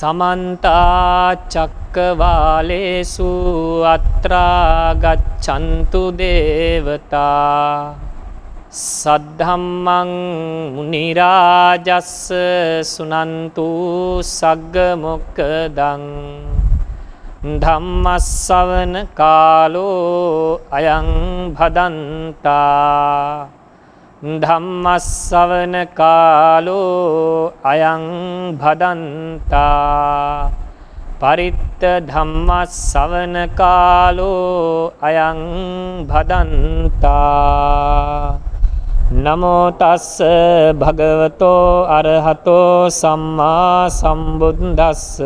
සමන්තාචක්කවාලේසු අත්‍රාගච්චන්තු දේවතා සද්ධම්මං මුනිරාජස්ස සුනන්තු සග්ගමොක්කදං ධම්මස්සවන කාලෝ අයං භදන්තා ධම්මස්සවන කාලෝ අයං භදන්තා. පරිත්ත ධම්මස්සවන කාලෝ අයං භදන්තා. නමෝතස්ස භගවතෝ අරහතෝ සම්මා සම්බුද්දස්ස.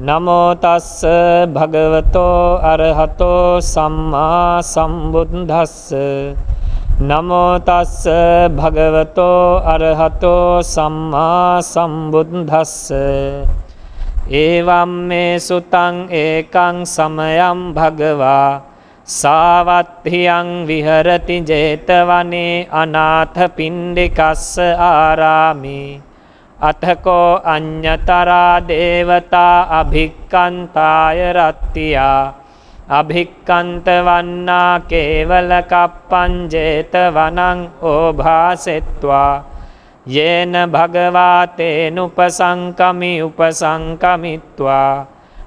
නමෝතස්ස භගවතෝ අරහතෝ සම්මා සම්බුද්දස්ස. නමෝතස්ස භගවතෝ අරහතෝ සම්මා සම්බුද්දස්ස. ඒවම් මේ සුතං ඒකං සමයම් භගවා. සාවත්හියං විහරති ජේතවනේ අනාථ පින්ඩිකස්ස ආරාමී. අතකෝ අඤ්ඤතරා දේවතා අභික්කන්තාය රත්තියා. අභික්කන්ත වන්නා කේවල කප්පංජේත වනං ඕභාසෙත්වා යේන භගවාතේන උපසංකමි උපසංකමිත්වා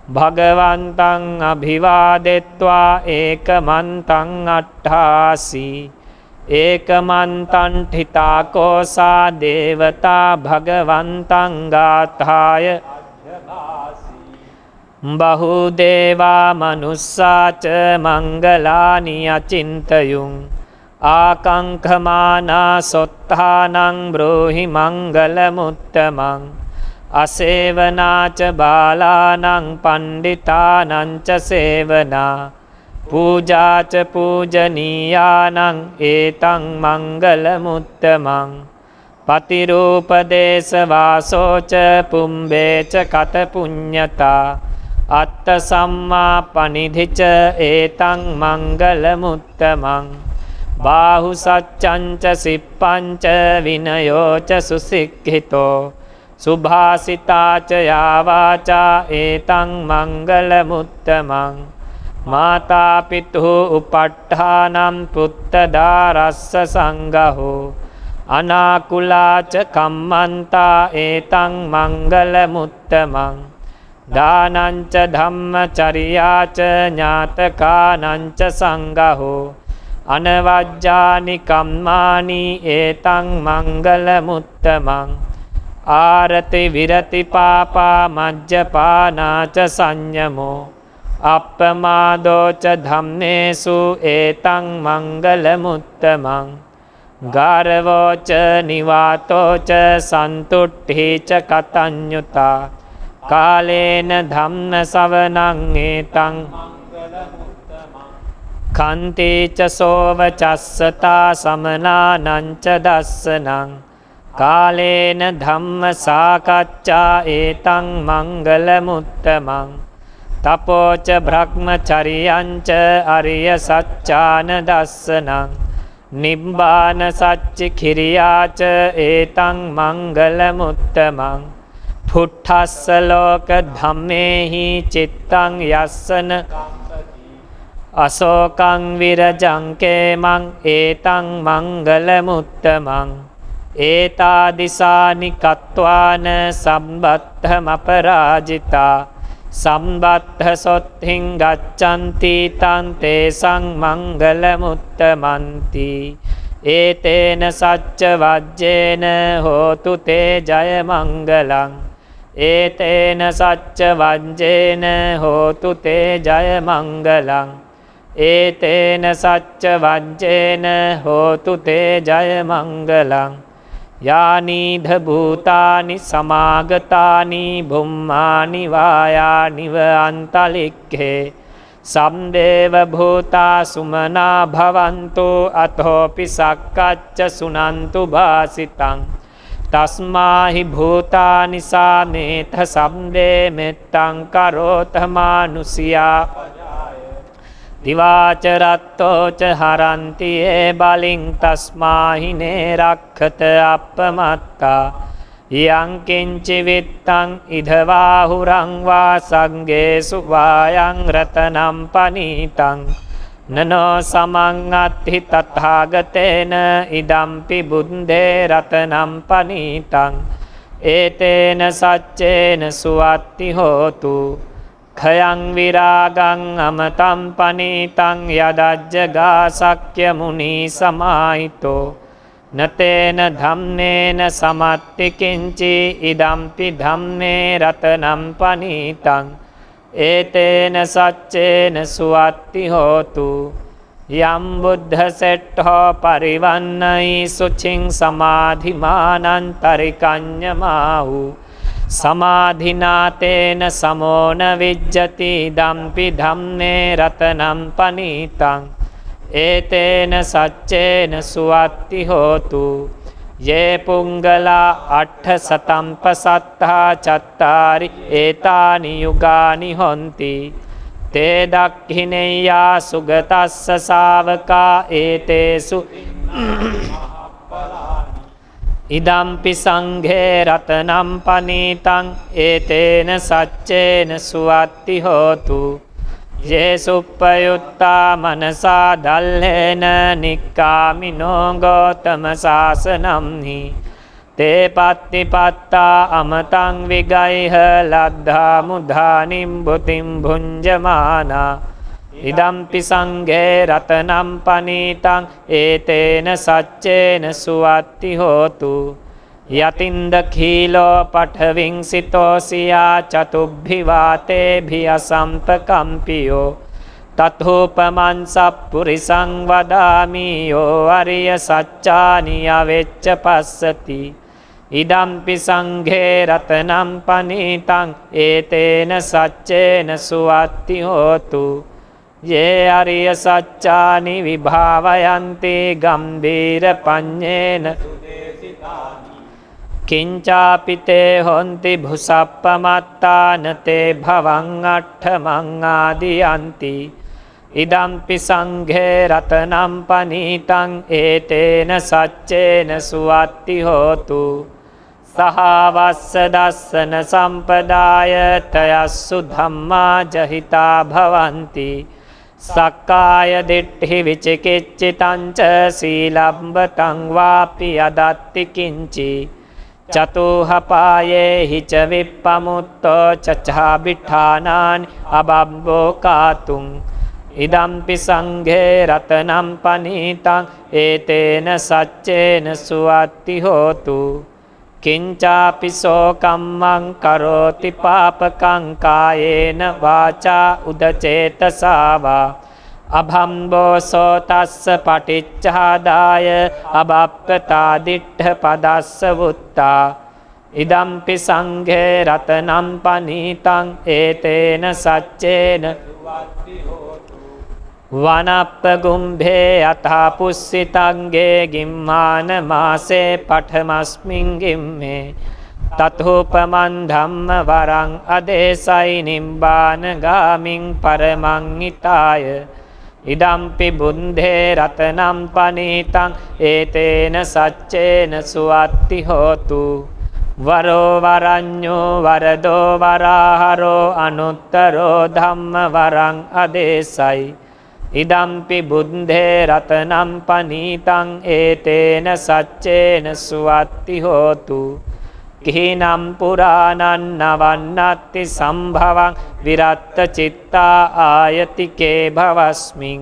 භගවන්තං අභිවාදෙත්වා ඒකමන්තං අට්ඨාසී ඒකමන්තන්ඨිතාකෝසා දේවතා භගවන්තංගාථාය බහුදේවා මනුස්සාච මංගලානි අචින්තයුම් ආකංකමානා සොත්තානං බ්‍රෝහි මංගලමුත්තමං අසේවනාච බාලානං පණ්ඩිතානංච සේවනා පූජාච පූජනීයානං ඒතං මංගලමුත්තමං පතිරූපදේශවාසෝච පුම්බේච කතපුඤ්ඤතා අත්ත සම්මා පනිධිච ඒතං මංගලමුත්තමං බාහු සච්චංච සිප්පංච විනයෝච සුසික්හිතෝ සුභාසිතාච යාවාචා ඒතං මංගලමුත්තමං මාතාපිතු උපට්ඨානම් පුත්තදාරස්ස සංගහෝ අනාකුලාච කම්මන්තා ඒතං මංගලමුත්තමං දානංච ධම්මචරියාච ඥාතකානංච සංගහෝ අනවජ්ජානි කම්මානි ඒතං මංගලමුත්තමං ආරති විරති පාපා මජ්ජපානාච සංයමෝ අප්පමාදෝච ධම්මේසු ඒතං මංගලමුත්තමං ගාරවෝච නිවාතෝච සන්තුට්ඨීච කතඥුතා කාලේන ධම්ම සවනං ඒතං කන්තේච සෝව චස්සතා සමනානංච දස්සනං කාලේන ධම්ම සාකච්ඡා ඒතං මංගලමුත්තමං තපෝච බ්‍රහ්මචරියංච අරිය සච්චාන දස්සනං නිබ්බාන සච්චි කිරියාච ඒතං මංගලමුත්තමං පුට්ඨස්ස ලෝක ධම්මේහි චිත්තං යස්සන අසෝකං විරජංකේමං ඒතං මංගලමුත්තමං ඒතාදිසානි කත්වාන සම්බත්තම අපරාජිතා සම්බත්හ සොත්හිං ගච්ඡන්ති තන්තේ සංමංගලමුත්තමන්ති ඒතේන සච්ච වජ්ජේන හෝතු තේ ජය මංගලං ඒතේන සච්ච වජ්ජේන හෝතු තේ ජය මංගලං. ඒතේන සච්ච වජ්ජේන හෝතු තේ ජය මංගලං. යානීධ භූතානි සමාගතානි බුම්මානි වායානිව අන්තලික්කේ සම්දේව භූතා සුමනා භවන්තු අතෝපි සක්කච්ච සුනන්තු භාසිතං. තස්මාහි භූතානි සාමේත සම්දේ මෙත්තං කරෝතමානුසියා දිවාචරත්තෝච හරන්තියේ බලින් තස්මාහිනේ රක්ඛත අපමත්තා යංකින්චිවිත්තං ඉදවාහුරංවා සංගේසු වායං රතනම් පනීතං නනෝ සමංअත්හි තථාගතේන ඉදම්පි බුද්දේ රතනම් පනීතං ඒතේන සච්චේන සුවත්ති හෝතු khයං විරාගං අමතම් පනීතං යදජ්ජගා සක්්‍ය මුනි සමාහිතෝ නතේන ධම්නේන සමත්තිකින්චි ඉදම්පි ධම්නේ රතනම් පනීතං ඒතේන සච්චේන සුවත්ති හෝතු යම් බුද්ධ සෙට්හෝ පරිවන්නයි සුචිං සමාධිමානන්තරිකං්ඥමාහු සමාධිනාතේන සමෝන විජ්ජති දම්පි ධම්නේ රතනම් පනීතං. ඒතේන සච්චේන සුවත්ති හෝතු යේ පුංගලා අට්ඨ සතම්ප සත්තා චත්තාරි ඒතානි යුගානි හොන්ති තේ දක්ඛිනෙය්‍යා සුගතස්ස ශාවකා ඒතේසු ඉදම්පි සංඝේ රතනම් පනීතං ඒතේන සච්චේන සුවත්ති හෝතු යේසුප්පයුත්තා මනසා දල්හෙන නික්කාමිනෝ ගෝතම ශාසනම්හි තේ පත්තිපත්තා අමතං විගයිහ ලද්ධා මුධානිම් බුතිම් භුංජමානා ඉදම්පි සංඝේ රතනම් පනීතං ඒතේන සච්චේන සුවත්ති හෝතු. යතින්ද කීලෝ පඨවින් සිතෝසියා චතුබ්භිවාතේභි අසම්පකම්පියෝ තත්හූපමන් සප්පුරිසං වදාමි යෝ අරිය සච්චානි අවෙච්ච පස්සති ඉදම්පි සංඝේ රතනම් පනීතං ඒතේන සච්චේන සුවත්ති හෝතු යේ අරිය සච්චානි විභාවයන්ති ගම්බීර පඤ්ඤේන කිංචාපිතේ හොන්ති භුසප්පමත්තානතේ භවං අට්ඨමං ආදියන්ති ඉදම්පි සංඝේ රතනම් පනීතං ඒතේන සච්චේන සුවත්ති හෝතු සහවස්ස දස්සන සම්පදාය තයස්සු ධම්මා ජහිතා භවಂತಿ සක්කාය දිට්ඨි විචිකිච්ඡිතං ච සීලබ්බතං වාපි අදත්ති කිංචි චතුහපායේ හිච විප්පමුත්තෝ චච්ඡාබිඨානානි අබබ්බෝ කාතුං ඉදම්පි සංඝේ රතනම් පනීතං ඒතේන සච්චේන සුවත්ති හෝතු කිංචාපි සෝකම්මං කරෝති පාපකං කායේන වාචා උදචේතසාවා අභම්බෝසෝ තස්ස පටිච්චාදාය අබප්පතා දිට්ඨ පදස්ස වුත්තා. ඉදම්පි සංඝේ රතනම් පනීතං ඒතේන සච්චේන. වනප්ප ගුම්භේ අතා පුස්සිතංගේ ගිම්මාන මාසේ පඨමස්මින් ගිම්මේ. තතෝපමන් ධම්ම වරං අදේසයි නිම්බාන ගාමින් පරමං ිතාය ඉදම්පි බුන්දේ රතනම් පනීතං ඒතේන සච්චේන සුවත්ති හෝතු. වරෝ වරඤ්ඤෝ වරදෝ වරාහරෝ අනුත්තරෝ ධම්ම වරං අදේසයි. ඉදම්පි බුද්ධේ රතනම් පනීතං ඒතේන සච්චේන සුවත්ති හෝතු. කිහිනම් පුරාණන් නවන්නත්ති සම්භවං විරත්ත චිත්තා ආයතිකේ භවස්මින්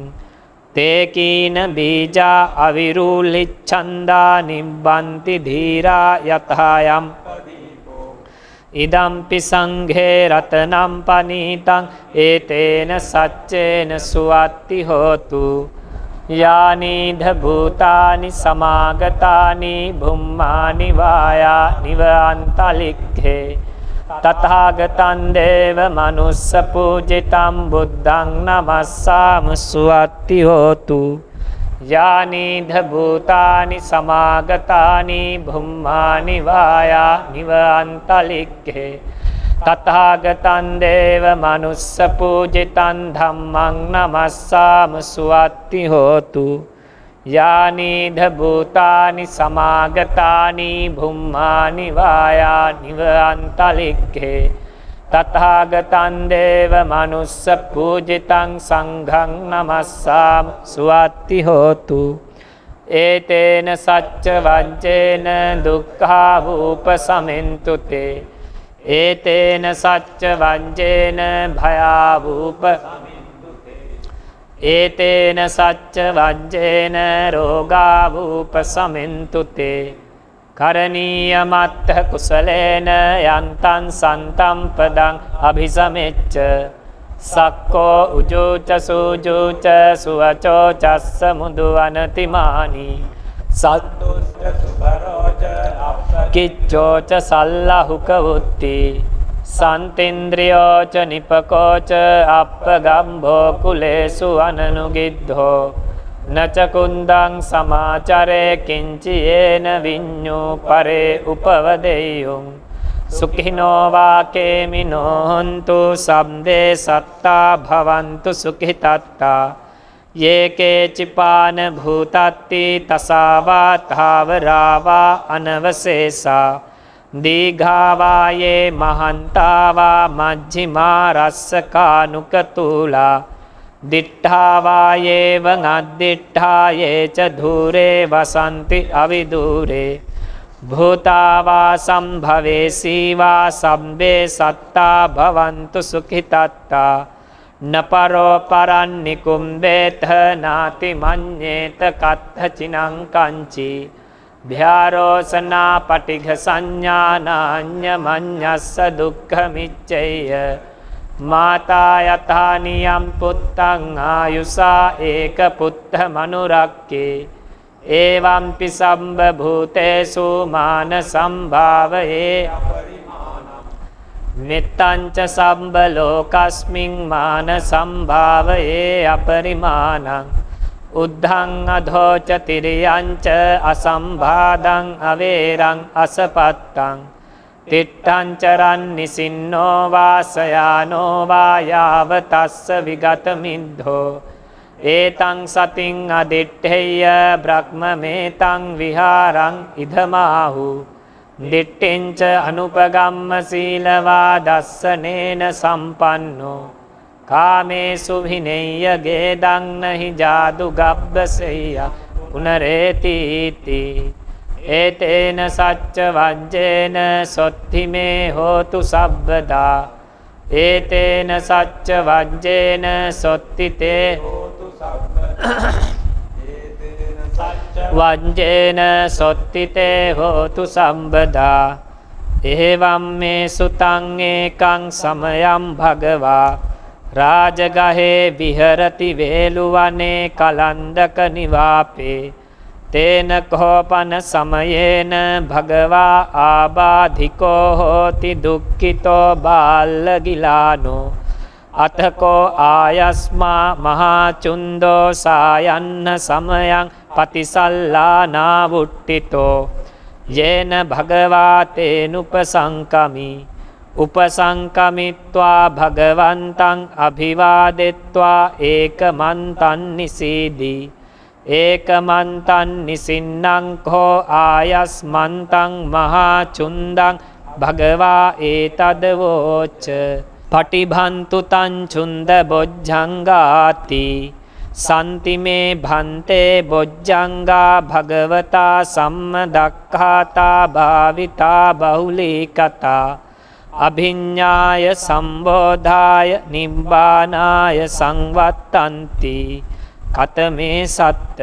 තේකීන බීජා අවිරුල්ලිච්ඡන්දා නිබ්බන්ති ධීරා යතහායම් ඉදම්පි සංඝේ රතනම් පනීතං ඒතේන සච්චේන සුවත්ති හෝතු යානීධ භූතානි සමාගතානි බුම්මානි වායා නිවන්තලික්ඛේ තථාගතං දේව මනුස්ස පූජිතං බුද්ධං නමස්සාම සුවත්ති හෝතු යානීධ භූතානි සමාගතානි බුම්මානි වායා නිවන්තලික්ඛේ තථාගතන් දේව මනුස්ස පූජිතන් ධම්මං නමස්සාම සුවත්ති හෝතු. යානීධ භූතානි සමාගතානි බුම්මානි වායානිව අන්තලික්කේ තථාගතන්දේව මනුස්ස පූජිතං සංඝං නමස්සාම සුවත්ති හෝතු. ඒතේන සච්ච වංචේන දුක්ඛාවූප සමෙන්තුතේ ඒතේන සච්ච වංචේන භයාවූප ඒතේන සච්ච වජ්ජේන රෝගාවූප සමෙන්තුතේ කරණීය මත්ත කුසලේන යන්තන් සන්තම්පදං අභිසමෙච්ච සක්කෝ උජූච සූජූච සුවචෝ චස්ස මුදු අනතිමානී සත්තුස්ට සුපරෝච කිච්චෝච සල්ලහුක වුත්තිී සන්තින්ද්‍රියෝච නිපකෝච අප ගම්බෝ කුලේසු අනනුගිද්ධෝ නචකුන්දං සමාචරය කිංචියේන විඤ්ඥූ පරේ උපවදෙයුම් සුකිනෝවාකේමිනෝහොන්තු සබ්දේ සත්තා භවන්තු සුකිහිතත්තා ඒකේචිපාන භූතත්ති තසාවාතාවරාවා අනවසේසා. දීඝාවායේ මහන්තාවා මජ්ජිමා රස්සකානුකතුලා දිට්ඨාවායේව අද්දිට්ඨායේච ධූරේ වසන්ති අවිදූරේ භූතාවා සම්භවේ සීවා සම්බේ සත්තා භවන්තු සුඛිතත්තා. නපරෝ පරන්නිකුම්බේත නාති මඤ්ඤේත කත්ථචිනං කංචී භ්‍යාරෝසනා පටිඝ සංඥානාඤ්‍ය මඤ්ඤස්ස දුක්ඛමිච්ඡය මාතා යථානියම් පුත්තං ආයුසා ඒක පුත්ත මනුරක්කේ ඒවම්පි සම්බ භූතේසු මාන සම්භාවයේ මෙත්තංච සම්බ ලෝකස්මින් මාන සම්භාවයේ අපරිමාණං. උද්ධං අධෝච තිරියංච අසම්බාධං අවේරං අසපත්තං. තිට්ටංචරන් නිසින්නෝ වාසයානෝ වායාව තස්ස විගතමිද්ධෝ ඒතං සතින් අදිට්ඨෙය බ්‍රහ්මමේතං විහාරං ඉදමාහු. දිට්ටෙන්ච අනුපගම්ම සීලවා දස්සනේන සම්පන්නෝ. කාමේසු විනෙය්‍ය ගේදන්නහි ජාදු ගබ්බසෙය පුනරේතිීති ඒතේන සච්ච වජ්ජේන සොත්තිමේ හෝතු සබ්බදා. ඒතේන සච්ච වජ්ජේන සොත්තිතේ වජ්ජේන සොත්තිතේ හෝතු සම්බදා. එහෙවම් මේ සුතං ඒකං සමයම් භගවා. රාජගහේ විහරති වේලුවනේ කලන්දක නිවාපේ. තේන කෝපන සමයේන භගවා ආබාධිකෝ හෝති දුක්ඛිතෝ බාල්ලගිලානෝ. අතකෝ ආයස්මා මහාචුන්දෝ සායන්න සමයං පතිසල්ලානා වුට්ටිතෝ. යේන භගවාතේනුපසංකමී. උපසංකමිත්වා භගවන්තං අභිවාදෙත්වා ඒකමන්තන් නිසීදී. ඒකමන්තන් නිසින්නංකෝ ආයස්මන්තං මහාචුන්දං භගවා ඒතදවෝච්ච පටිභන්තු තංචුන්ද බොජ්ජංගාති සන්තිමේ භන්තේ බොජ්ජංගා භගවතා සම්මදක්ඛාතා භාවිතා බහුලී කතා අභිඤ්ඥාය සම්බෝධාය නිම්බානාය සංවත්තන්ති කතමේ සත්ත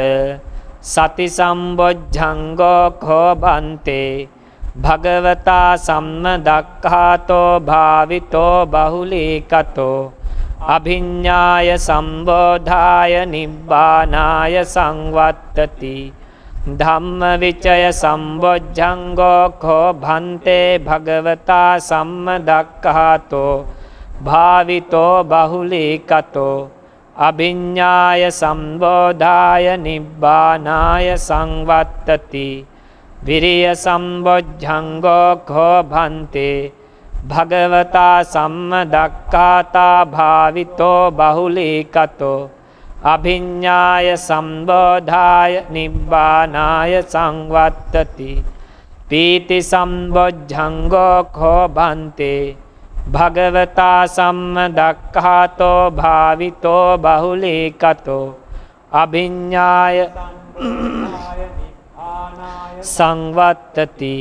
සති සම්බොජ්ජංගෝ කෝබන්තේ භගවතා සම්ම දක්ඛාතෝ භාවිතෝ බහුලීකතෝ අභිඤ්ඥාය සම්බෝධාය නිබ්බානාය සංවත්තති ධම්ම විචය සම්බොජ්ජංගෝකෝ භන්තේ භගවතා සම්ම දක්කහතෝ භාවිතෝ බහුලිකතෝ අභිඤ්ඥාය සම්බෝධාය නිබ්බානාය සංවත්තති විරිය සම්බොජ්ජංගෝකෝ භන්තේ භගවතා සම්ම දක්කාතා භාවිතෝ බහුලිකතෝ අභිඤ්ඥාය සම්බෝධාය නිබ්බානාය සංවත්තති පීති සම්බොජ්ජංගෝ කෝබන්තේ භගවතා සම්ම දක්ඛාතෝ භාවිතෝ බහුලීකතෝ අභිඤ්ඥාය සංවත්තති.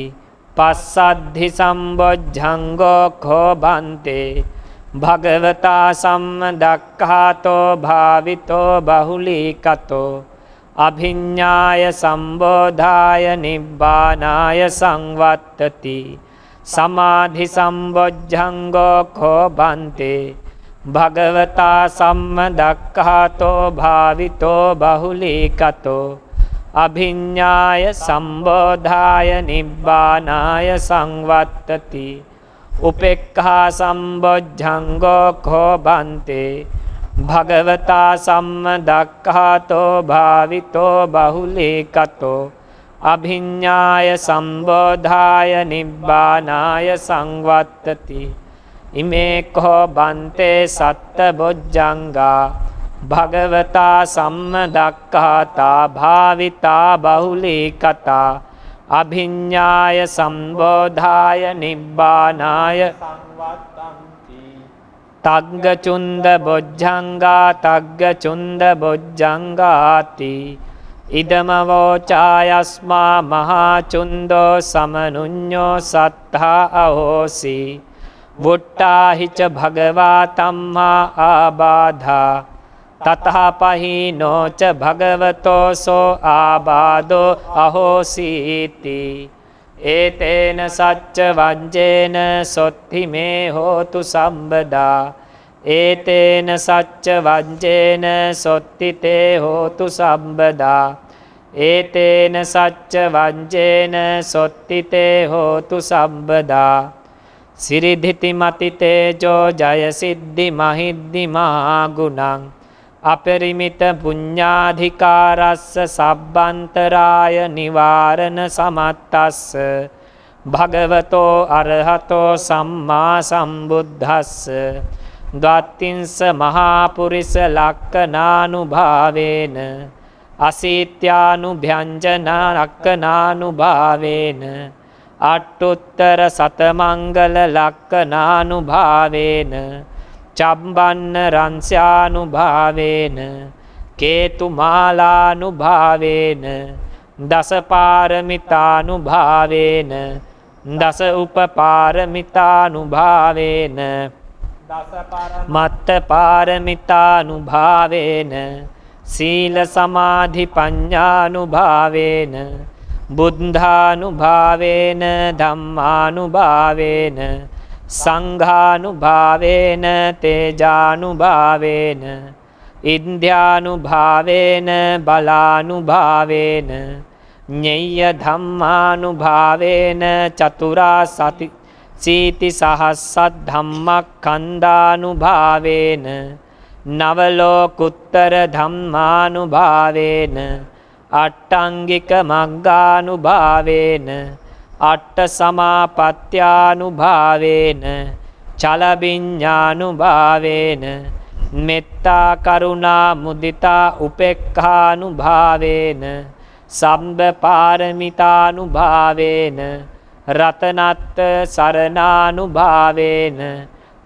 පස්සද්ධි සම්බොජ්ජංගෝ කෝබන්තේ භගවතා සම්ම දක්ඛාතෝ භාවිතෝ බහුලීකතෝ. අභිඤ්ඥාය සම්බෝධාය නිබ්බානාය සංවත්තති. සමාධි සම්බොජ්ජංගෝ කෝබන්තේ භගවතා සම්ම දක්ඛාතෝ භාවිතෝ බහුලීකතෝ. අභිඤ්ඥාය සම්බෝධාය නිබ්බානාය සංවත්තති උපෙක්හා සම්බොජ්ජංගෝ කෝබන්තේ භගවතා සම්ම දක්ඛාතෝ භාවිතෝ බහුලේකතෝ අභිඤ්ඥාය සම්බෝධාය නිබ්බානාය සංවත්තති ඉමේකෝ බන්තේ සත්ත බොජ්ජංගා භගවතා සම්ම දක්ඛාතා භාවිතා බහුලී කතා අභිඤ්ඥාය සම්බෝධාය නිබ්බානාය තග්ගචුන්ද බොජ්ජංගා තග්ගචුන්ද බොජ්ජංගාති ඉදමවෝචායස්මා මහාචුන්දෝ සමනුඥ්ඥෝ සත්හා අහෝසි. බුට්ටාහිච භගවා තම්හා ආබාධා තතහපහි නෝච භගවතෝසෝ ආබාධෝ අහෝසීති ඒතේන සච්ච වංජේන සොත්ති මේ හෝතු සම්බදා ඒතේන සච්ච වංජේන සොත්තිතේ හෝතු සම්බදා ඒතේන සච්ච වංජේන සොත්තිතේ හෝතු සම්බදා සිරිධිති මතිතේජෝ ජයසිද්ධි මහිද්දි මහාගුණං අපරිමිත පුඤ්ඥාධිකාරස්ස සබ්බන්තරාය නිවාරණ සමත්තස්ස භගවතෝ අරහතෝ සම්මා සම්බුද්ධස්ස දත්තින්ස මහාපුරිස ලක්කනානු භාවේන අසීත්‍යානු භ්‍යංජනා ලක්කනානු භාවේන අට්ටුත්තර සතමංගල ලක්කනානු භාවේන චම්බන්න රංස්යානුභාවේන කේතුමාලානුභාවේන දසපාරමිතානුභාවේන දස උපපාරමිතානුභාවේන මත්ත පාරමිතානුභාවේන සීල සමාධි පඤ්ඥානුභාවේන බුද්ධානුභාවේන ධම්මානුභාවේන සංඝානුභාවේන තේජානුභාවේන ඉන්ද්‍යානුභාවේන බලානුභාවේන ඤෙය්‍ය ධම්මානුභාවේන චතුරා සති සීති සහස්සත් ධම්මක් කන්දානුභාවේන නවලෝකුත්තර ධම්මානුභාවේන අට්ටංගික මග්ගානුභාවේන අට්ට සමාපත්‍යානුභාවේන චලබිඤ්ඥානුභාවේන මෙත්තා කරුණා මුදිතා උපෙක්ඛානුභාවේන සම්බ පාරමිතානුභාවේන රතනත්ත සරනානුභාවේන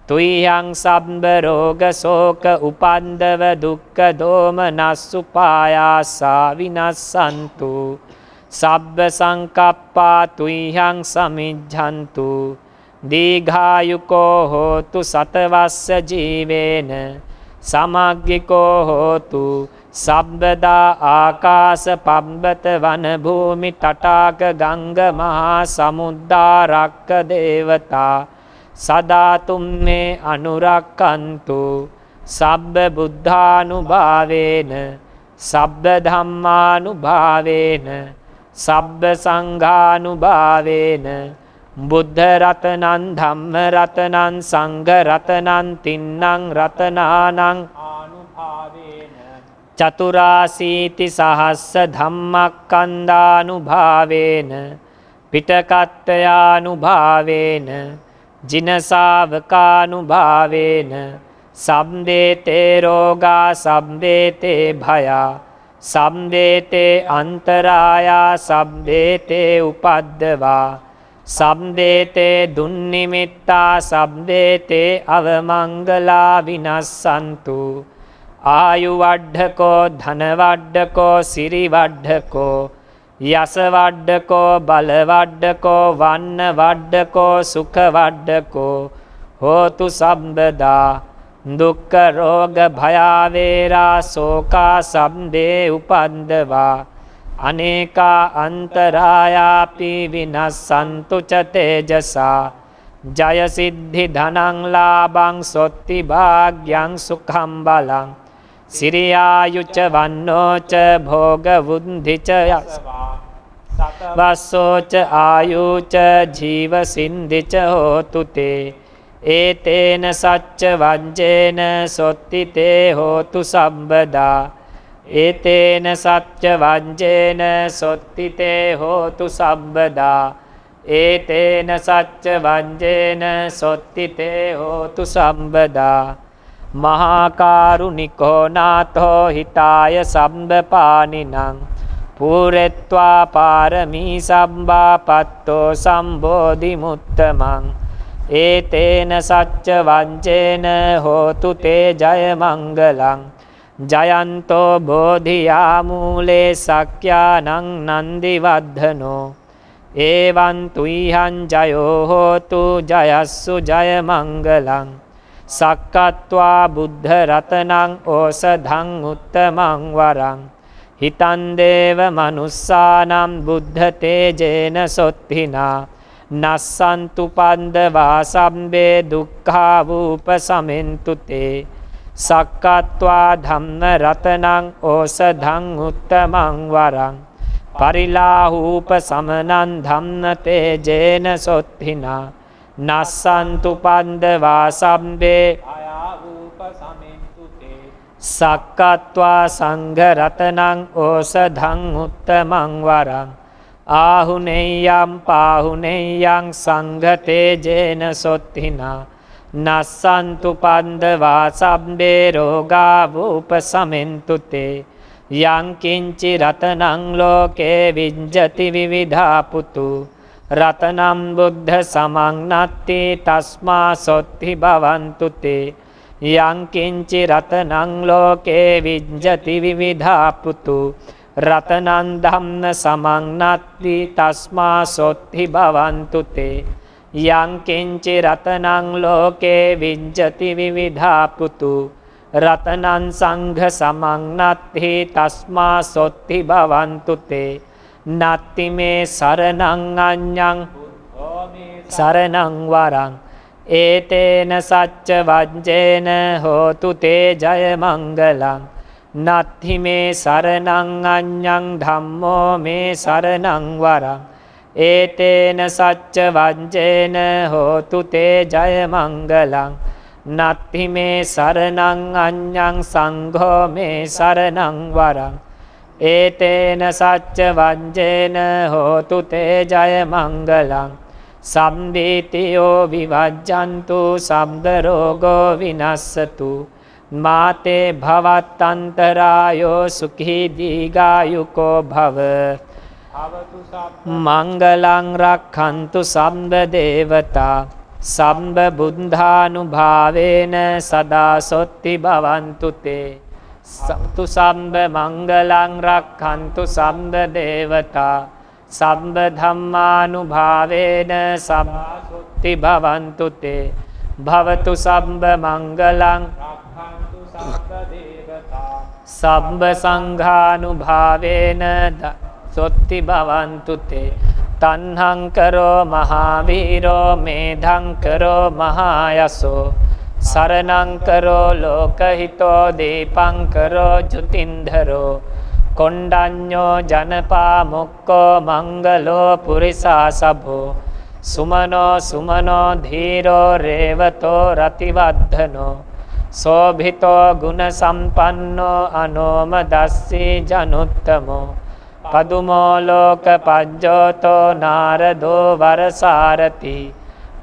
තුයිහං සම්බරෝග සෝක උපන්දව දුක්ක දෝම නස්සුපායාසා විනස්සන්තු. සබ්බ සංකප්පා තුයිහං සමිජ්ජන්තු. දීඝායුකෝ හෝතු සතවස්ස ජීවේන. සමග්ගිකෝ හෝතු සබ්බදා ආකාස පබ්බත වනභූමි තටාක ගංග මහා සමුද්දාරක්ක දේවතා. සදාතුම් මේ අනුරක්කන්තු සබ්බ බුද්ධානුභාවේන. සබ්බ ධම්මානුභාවේන. සබ්බ සංඝානුභාවේන බුද්ධ රතනන් ධම්ම රතනන් සංඝ රතනන් තින්නං රතනානං ආනුභාවේන චතුරාසීති සහස්ස ධම්මක්කන්දානුභාවේන පිටකත්තයානුභාවේන ජිනසාවකානුභාවේන සම්දේතේ රෝගා සම්දේතේ භයා සම්දේතේ අන්තරායා සම්දේතේ උපද්දවා සම්දේතේ දුන්නිමිත්තා සම්දේතේ අවමංගලා විනස්සන්තු. ආයුවඩ්ඩකෝ ධනවඩ්ඩකෝ සිරිවඩ්ඩකෝ යසවඩ්ඩකෝ බලවඩ්ඩකෝ වන්න වඩ්ඩකෝ සුඛවඩ්ඩකෝ හෝතු සම්බදා දුක්ක රෝග භයාවේරා සෝකා සම්දේ උපන්දවා අනේකා අන්තරායාපි විනස්සන්තු ච තේජසා ජයසිද්ධි ධනංලාබං සොත්ති භාග්‍යං සුඛම් බලං සිරියායුච වන්නෝච භෝග වුද්ධිච වස්සෝච ආයුච ජීව සින්දිච හෝතු තේ ඒතේන සච්ච වංජේන සොත්තිතේ හෝතු සම්බදා. ඒතේන සච්ච වංජේන සොත්තිතේ හෝතු සම්බදා. ඒතේන සච්ච වංජේන සොත්තිතේ හෝතු සම්බදා. මහාකාරුනිකෝ නාතෝ හිතාය සම්බපානිනං පූරෙත්වා පාරමී සම්බාපත්තෝ සම්බෝධි මුත්තමං ඒතේන සච්ච වංචේන හෝතු තේ ජය මංගලං ජයන්තෝ බෝධියාමූලේ සක්‍යානං නන්දිවද්ධනෝ ඒවන් තුයිහන් ජයෝ හෝතු ජයස්සු ජය මංගලං සක්කත්වා බුද්ධ රතනං ඕසධං උත්තමං වරං හිතන්දේව මනුස්සානම් බුද්ධ තේජේන සොත්හිනා නස්සන්තු පන්දවා සම්බේ දුක්ඛාවූප සමෙන්තුතේ සක්කත්වා ධම්ම රතනං ඕසධං උත්තමං වරං. පරිලාහූප සමනන් ධම්ම තේජේන සොත්හිනා නස්සන්තු පන්දවා සම්බේ අයාවූප සමෙන්තුතේ සක්කත්වා සංඝ රතනං ඕසධං උත්තමං වරං. ආහුනෙයම් පාහුනෙයං සංඝතේජේන සොත්හිනා නස්සන්තු පන්දවා සබ්බේ රෝගාවූප සමෙන්තුතේ යංකින්චි රතනං ලෝකේ විඤ්ජති විවිධාපුතු රතනම් බුද්ධ සමංනත්ති තස්මා සොත්හි භවන්තුතේ යංකින්චි රතනං ලෝකේ විඤ්ජති විවිධාපුතු රතනන් ධම්ම සමංනත්ති තස්මා සොත්හි භවන්තුතේ යංකින්චි රතනං ලෝකේ විඤ්ජති විවිධාපුතු. රතනන් සංඝ සමංනත්හි තස්මා සොත්හි භවන්තුතේ නත්ති මේ සරණං අඤ්ඤං සරණං වරං. ඒතේන සච්ච වජ්ජේන හෝතු තේ ජය මංගලං. නත්හි මේ සරණං අඤ්ඤං ධම්මෝ මේ සරණං වරං। ඒතේන සච්ච වංජේන හෝතු තේ ජය මංගලං। නත්හි මේ සරණං අඤ්ඤං සංඝෝ මේ සරණං වරං। ඒතේන සච්ච වංජේන හෝතු තේ ජය මංගලං। සම්දීතියෝ විවජ්ජන්තු සම්ද රෝගෝ විනස්සතු। මාතේ භවත්තන්තරායෝ සුඛී දීගායුකෝ භව මංගලං රක්ඛන්තු සම්බ දේවතා සම්බ බුද්ධානුභාවේන සදා සොත්ති භවන්තු තේ සතු සම්බ මංගලං රක්ඛන්තු සම්බ දේවතා සම්බ ධම්මානුභාවේන සබ්බා සොත්ති භවන්තු තේ භවතු සම්බ මංගලං සබ්බ සංඝානුභාවේන සොත්ති භවන්තුතේ තන්හංකරෝ මහාවීරෝ මේධංකරෝ මහායසෝ. සරණංකරෝ ලෝකහිතෝ දීපංකරෝ ජුතින්ධරෝ. කොණ්ඩඥෝ ජනපා මොක්කෝ මංගලෝ පුරිසා සබෝ. සුමනෝ සුමනෝ ධීරෝ රේවතෝ රතිවද්ධනෝ සෝභිතෝ ගුණ සම්පන්නෝ අනෝම දස්සී ජනුත්තමෝ පදුමෝලෝක පජ්ජෝතෝ නාරදෝ වරසාරති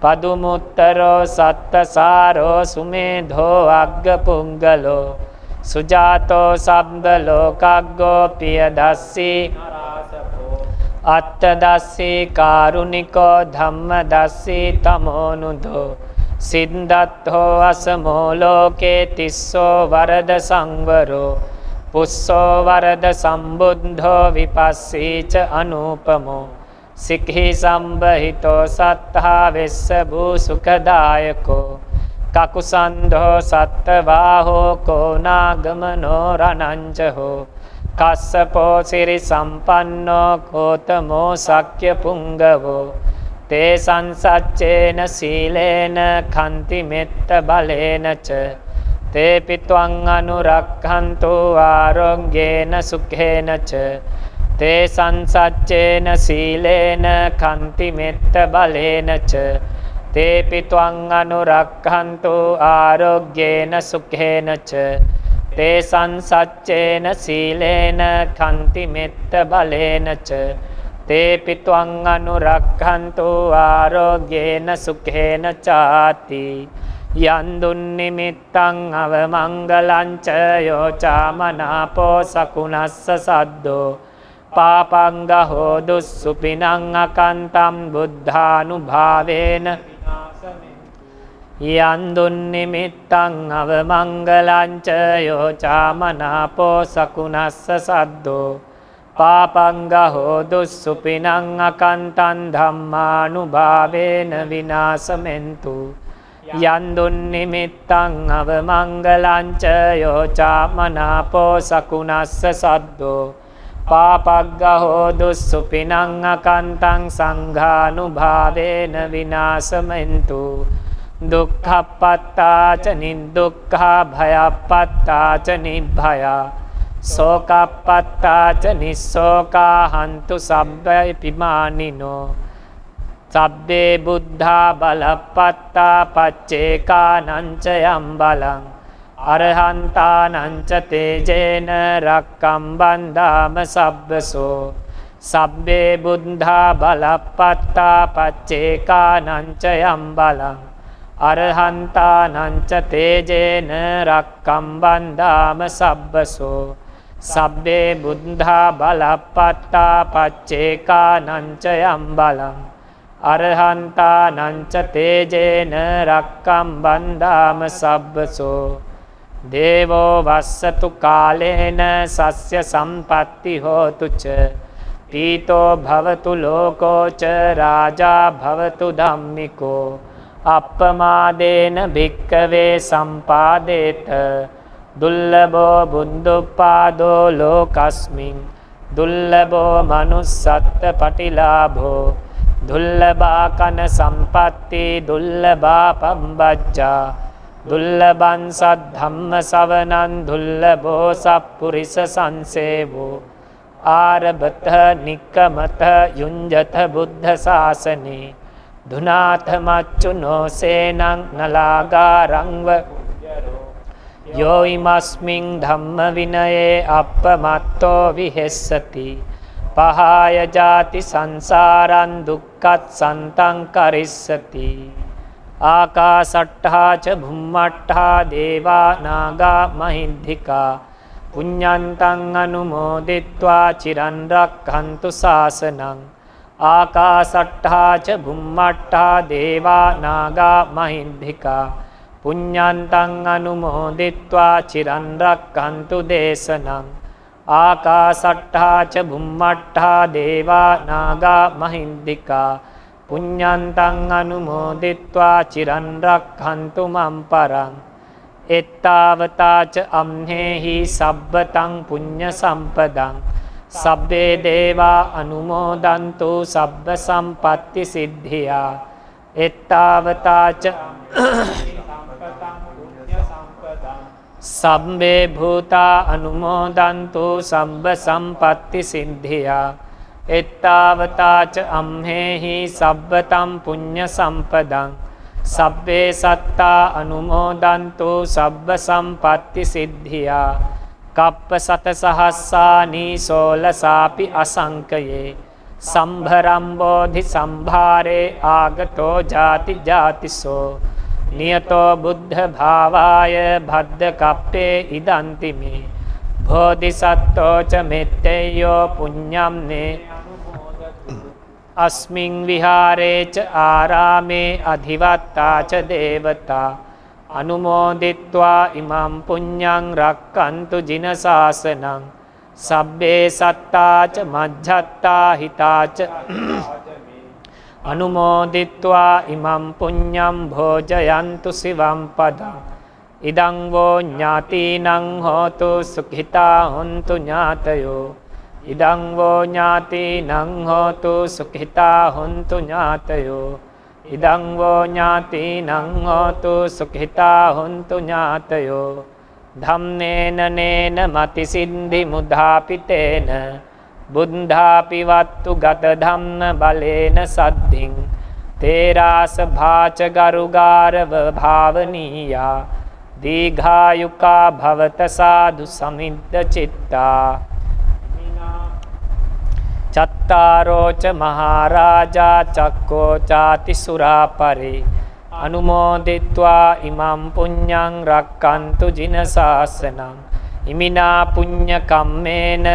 පදුමුත්තරෝ සත්තසාරෝ සුමේධෝ අග්ගපුංගලෝ සුජාතෝ සබ්බ ලෝකග්ගෝ පිය දස්සී අත්ත දස්සී කාරුණිකෝ ධම්ම දස්සී තමෝනුදෝ සින්දත්හෝ අසමෝ ලෝකේ තිස්සෝ වරද සංවරෝ. පුස්සෝ වරද සම්බුද්ධෝ විපස්සීච අනූපමෝ. සික්හි සම්බහිතෝ සත්හා වෙස්ස භූ සුඛදායකෝ. කකුසන්ධෝ සත්තවාහෝ කෝනාගමනෝ රණංචහෝ කස්සපෝ සිරි සම්පන්නෝ කෝතමෝ සක්්‍ය පුංගවෝ. තේ සංසච්චේන සීලේන කන්ති මෙත්ත බලේනච තේ පිත්වං අනුරක්හන්තු ආරෝග්‍යේන සුඛේනච තේ සංසච්චේන සීලේන කන්ති මෙත්ත බලේනච තේ පිත්වං අනුරක්හන්තු ආරෝග්‍යේන සුඛේනච තේ සංසච්චේන සීලේන කන්ති මෙත්ත බලේනච තේ පිත්වං අනුරක්හන්තු ආරෝග්‍යේන සුඛේන චාති යන්දුන් නිමිත්තං අවමංගලංච යෝචාමනාපෝ සකුණස්ස සද්දෝ පාපංග හෝදුස්සුපිනං අකන්තම් බුද්ධානුභාවේන යන්දුන් නිමිත්තං අවමංගලංච යෝචාමනාපෝ සකුණස්ස සද්දෝ පාපංගහෝ දුස්සුපිනං අකන්තන් ධම්මානුභාවේන විනාසමෙන්තු යන්දුන් නිමිත්තං අවමංගලංච යෝචාමනාපෝ සකුණස්ස සද්දෝ පාපග්ගහෝ දුස්සුපිනං අකන්තං සංඝානුභාවේන විනාසමෙන්තු දුක්ඛප්පත්තාච නිදුක්ඛා භයප්පත්තාච නිභයා සෝකප්පත්තාච නිස්සෝකා හන්තු සබ්බයි පිමානිනෝ. සබ්බේ බුද්ධා බලප්පත්තා පච්චේකානංච යම් බලං. අරහන්තානංච තේජේන රක්කම් බන්ධාම සබ්බසෝ. සබ්බේ බුද්ධා බලප්පත්තා පච්චේකානංච යම් බලං. අරහන්තානංච තේජේන රක්කම් බන්ධාම සබ්බසෝ. සබ්බේ බුද්ධා බලප්පත්තා පච්චේකානංච යම් බලං අරහන්තානංච තේජේන රක්කම් බන්ධාම සබ්බසෝ දේවෝ වස්සතු කාලේන සස්්‍ය සම්පත්ති හෝතුච පීතෝ භවතු ලෝකෝච රාජා භවතු ධම්මිකෝ අප්පමාදේන භික්කවේ සම්පාදේත දුල්ලබෝ බුද්ධුපාදෝ ලෝකස්මින්. දුල්ලබෝ මනුස්සත්ත පටිලාභෝ. දුල්ලබා කන සම්පත්ති දුල්ලබා පම්බච්චා දුල්ලබන් සද්ධම්ම සවනන් දුල්ලබෝ සප්පුරිස සංසේවෝ. ආරභත නික්කමත යුංජත බුද්ධ ශාසනේ. දුනාථමච්චුනෝසේනං නලාගාරංව යෝයිමස්මින් ධම්ම විනයේ අපමත්තෝ විහෙස්සති. පහාය ජාති සංසාරන් දුක්කත් සන්තං කරිස්සති. ආකා සට්ඨාච බුම්මට්ඨා දේවා නාගා මහින්දිකා පුඤ්ඤන්තං අනුමෝදිත්වා චිරන් රක්ඛන්තු ශාසනං. ආකාසට්ඨාච බුම්මට්ඨා දේවා නාගා මහින්දිකා පුඤ්ඤන්තං අනුමෝදිත්වා චිරන් රක්ඛන්තු දේශනං ආකාසට්ඨාච බුම්මට්ඨා දේවා නාගා මහින්දිකා පුඤ්ඤන්තං අනුමෝදිත්වා චිරන් රක්ඛන්තු මම් පරං එත්තාවතාච අම්හෙහි සබ්බතං පුඤ්ඤ සම්පදං සබ්බේ දේවා අනුමෝදන්තු සබ්බ සම්පත්ති සිද්ධියා එත්තාවතාච සම්බේ භූතා අනුමෝදන්තු සබ්බ සම්පත්ති සිද්ධියා. එත්තාවතාච අම්හෙහි සබ්බතම් පුඤ්ඤ සම්පදං. සබ්බේ සත්තා අනුමෝදන්තු සබ්බ සම්පත්ති සිද්ධියා. කප්ප සත සහස්සානී සෝලසාපි අසංකයේ. සම්භරම්බෝධි සම්භාරේ ආගතෝ ජාති ජාතිසෝ. නියතෝ බුද්ධ භාවාය භද්ද කප්පේ ඉදන්තිමේ බෝධිසත්තෝච මෙත්තෙයෝ පුඤ්ඤම්නේ අස්මින් විහාරේච ආරාමේ අධිවත්තාච දේවතා අනුමෝදිත්වා ඉමම් පුඤ්ඤං රක්칸තු ජින සාසනං සබ්බේ සත්තාච මජ්ජත්තා හිතාච අනුමෝදිත්වා ඉමම් පුඤ්ඤම් භෝජයන්තු සිවම් පදං ඉදං වෝ ඥාතිනං හෝතු සුඛිතා හොන්තු ඥාතයෝ ඉදං වෝ ඥාතිනං හෝතු සුඛිතා හොන්තු ඥාතයෝ ඉදං වෝ ඥාතිනං හෝතු සුඛිතා හොන්තු ඥාතයෝ ධම්නේන නේන මති සිද්ධි මුධාපිතේන බුද්ධාපිවත්තු ගත ධම්ම බලේන සද්ධින්. තේරාස භාච ගරුගාරව භාවනීයා. දීඝායුකා භවත සාදු සමිද්ධ චිත්තා. චත්තාරෝච මහාරාජා චක්කෝ චාති සුරාපරේ අනුමෝදිත්වා ඉමම් පුඤ්ඤං රක්칸තු ජින සාසනං ඉමිනා පුඤ්ඤ කම්මේන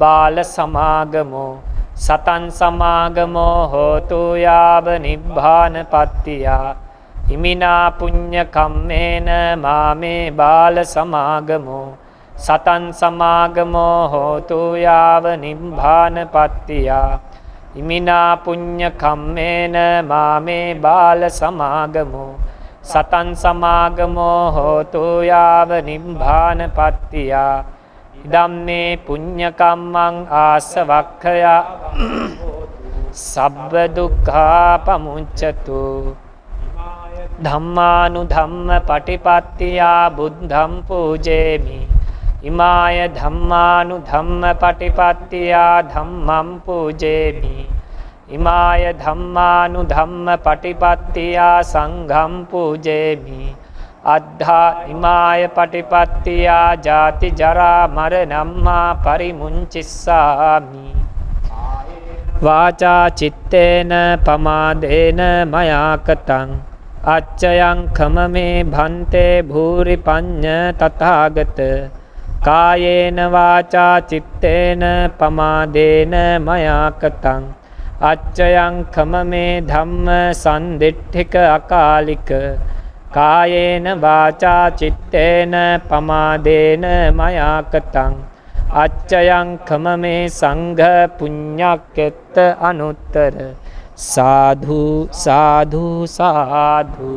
බාල සමාගමෝ සතන් සමාගමෝ හෝතු යාව නිබ්බාන පත්තියා ඉමිනා පුඤ්ඤ කම්මේන මාමේ බාල සමාගමෝ සතන් සමාගමෝ හෝතු යාව නිබ්බාන පත්තියා ඉමිනා පුඤ්ඤ කම්මේන මාමේ බාල සමාගමෝ සතන් සමාගමෝ හෝතු යාව නිබ්බාන පත්තියා ඉදම්මේ පුඤ්ඤකම්මං ආසවක්ඛයා සබ්බ දුක්ඛා පමුච්ඡතු ධම්මානු ධම්ම පටිපත්තියා බුද්ධම් පූජේමි ඉමාය ධම්මානු ධම්ම පටිපත්තියා ධම්මම් පූජේමි ඉමාය ධම්මානු ධම්ම පටිපත්තියා සංඝම් පූජේමි අද්ධා ඉමාය පටිපත්තියා ජාති ජරා මරණම්මා පරිමුංචිස්සාමි. වාචා චිත්තේන පමාදේන මයාකතං. අච්චයං කමමේ භන්තේ භූරි පඤ්ඤ තථාගත. කායේන වාචා චිත්තේන පමාදේන මයාකතං. අච්චයං කමමේ ධම්ම සන්දිට්ඨික අකාලික. කායේන වාචා චිත්තේන පමාදේන මයාකතං අච්චයං කමමේ සංඝ පුඤ්ඤක්කෙත්ත අනුත්තර සාධු සාධු සාධු